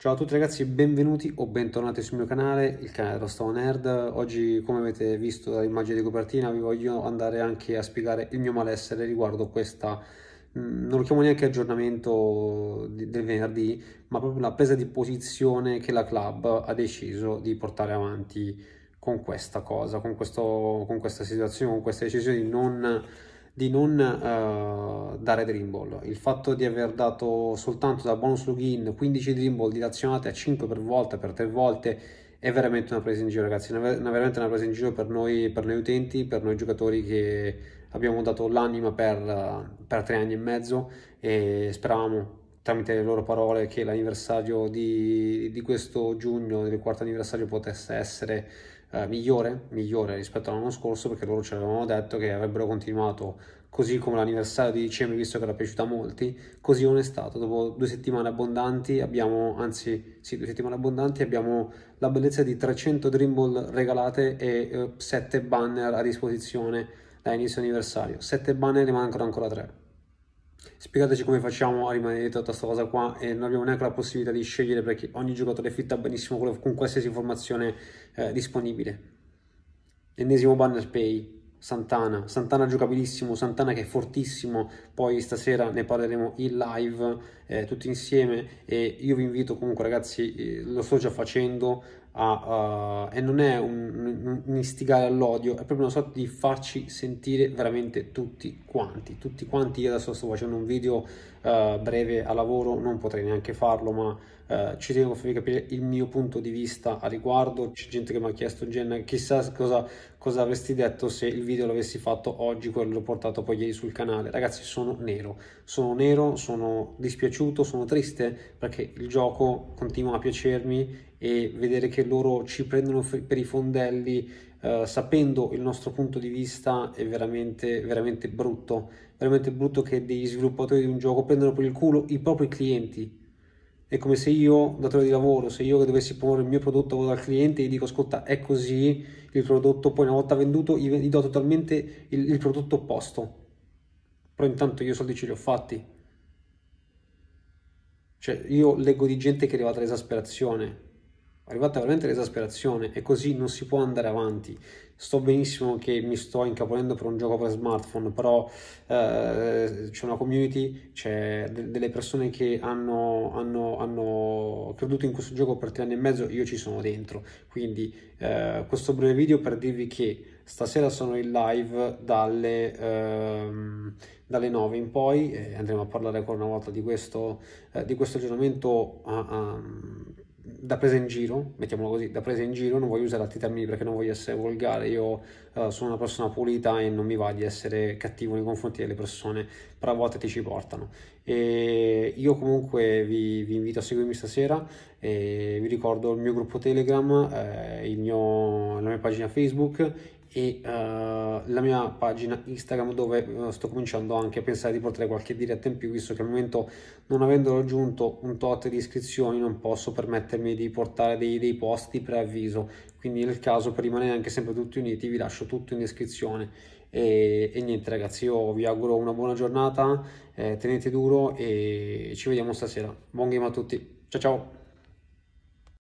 Ciao a tutti ragazzi, benvenuti o bentornati sul mio canale, il canale dello Stavo Nerd. Oggi, come avete visto dall'immagine di copertina, vi voglio andare anche a spiegare il mio malessere riguardo questa, mm, non lo chiamo neanche aggiornamento del venerdì, ma proprio la presa di posizione che la club ha deciso di portare avanti con questa cosa, con, questo, con questa situazione, con questa decisione di non di non uh, dare Dreamball. Il fatto di aver dato soltanto da bonus login 15 Dreamball dilazionate a 5 per volta, per 3 volte, è veramente una presa in giro, ragazzi. È veramente una presa in giro per noi, per noi utenti, per noi giocatori che abbiamo dato l'anima per, per 3 anni e mezzo e speravamo tramite le loro parole che l'anniversario di, di questo giugno, del quarto anniversario, potesse essere eh, migliore, migliore rispetto all'anno scorso perché loro ci avevano detto che avrebbero continuato così come l'anniversario di dicembre visto che era piaciuto a molti così non è stato. Dopo due settimane abbondanti abbiamo anzi sì due settimane abbondanti abbiamo la bellezza di 300 dream ball regalate e eh, 7 banner a disposizione da inizio anniversario. 7 banner ne mancano ancora 3 Spiegateci come facciamo a rimanere dietro a questa cosa qua e non abbiamo neanche la possibilità di scegliere perché ogni giocatore fitta benissimo con qualsiasi informazione eh, disponibile. Ennesimo banner pay, Santana, Santana giocabilissimo, Santana che è fortissimo, poi stasera ne parleremo in live eh, tutti insieme e io vi invito comunque ragazzi, eh, lo sto già facendo, a, uh, e non è un, un, istigare all'odio, è proprio una sorta di farci sentire veramente tutti quanti, tutti quanti. Io adesso sto facendo un video uh, breve a lavoro, non potrei neanche farlo, ma uh, ci tengo a farvi capire il mio punto di vista a riguardo. C'è gente che mi ha chiesto, Jenna, chissà cosa, cosa avresti detto se il video l'avessi fatto oggi, quello l'ho portato poi ieri sul canale. Ragazzi, sono nero, sono nero, sono dispiaciuto, sono triste perché il gioco continua a piacermi e vedere che loro ci prendono per i fondelli eh, sapendo il nostro punto di vista è veramente, veramente brutto. Veramente brutto che degli sviluppatori di un gioco prendano per il culo i propri clienti. È come se io, datore di lavoro, se io dovessi porre il mio prodotto dal cliente e gli dico ascolta è così il prodotto, poi una volta venduto gli, do totalmente il, il prodotto opposto. Però intanto io soldi ce li ho fatti. Cioè, io leggo di gente che è arrivata all'esasperazione arrivata veramente l'esasperazione e così non si può andare avanti. Sto benissimo che mi sto incaponendo per un gioco per smartphone, però eh, c'è una community, c'è de- delle persone che hanno, hanno, hanno, creduto in questo gioco per tre anni e mezzo, io ci sono dentro. Quindi eh, questo breve video per dirvi che stasera sono in live dalle, ehm, dalle 9 in poi e andremo a parlare ancora una volta di questo, eh, di questo aggiornamento. Uh, um, da presa in giro, mettiamolo così, da presa in giro, non voglio usare altri termini perché non voglio essere volgare, io uh, sono una persona pulita e non mi va di essere cattivo nei confronti delle persone, però a volte ti ci portano. E io comunque vi, vi invito a seguirmi stasera vi ricordo il mio gruppo Telegram, eh, mio, la mia pagina Facebook e uh, la mia pagina Instagram dove uh, sto cominciando anche a pensare di portare qualche diretta in più visto che al momento non avendo raggiunto un tot di iscrizioni non posso permettermi di portare dei, dei post di preavviso. Quindi nel caso per rimanere anche sempre tutti uniti vi lascio tutto in descrizione. E, e niente ragazzi io vi auguro una buona giornata eh, tenete duro e ci vediamo stasera. Buon game a tutti. Ciao ciao